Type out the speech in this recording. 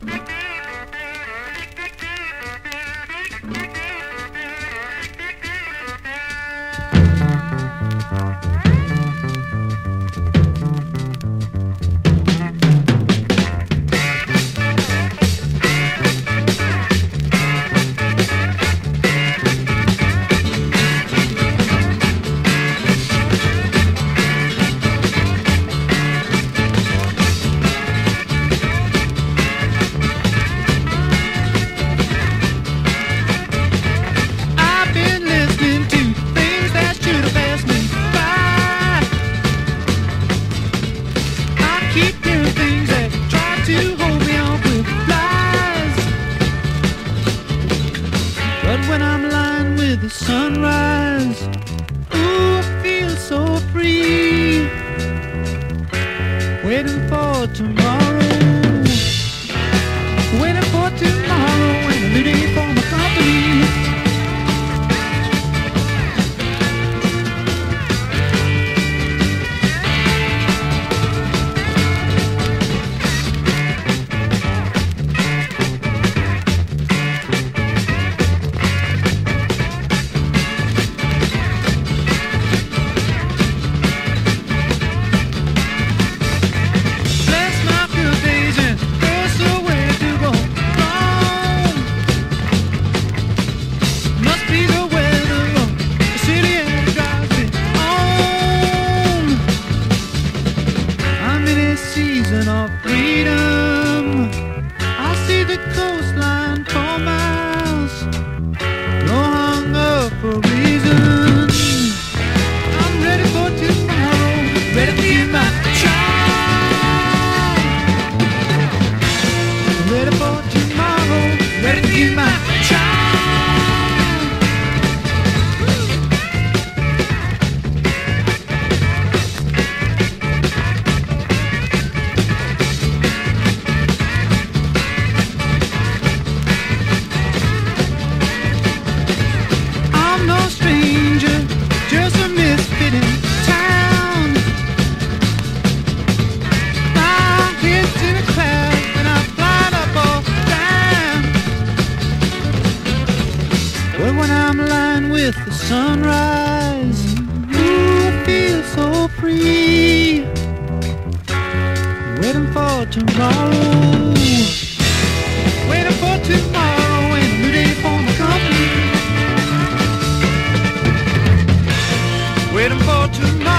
By. I keep hearing things that try to hold me off with lies. But when I'm lying with the sunrise, ooh, I feel so free. Waiting for tomorrow. Waiting for tomorrow and new day for with the sunrise, ooh, I feel so free. Waiting for tomorrow. Waiting for tomorrow and a new day for my company. Waiting for tomorrow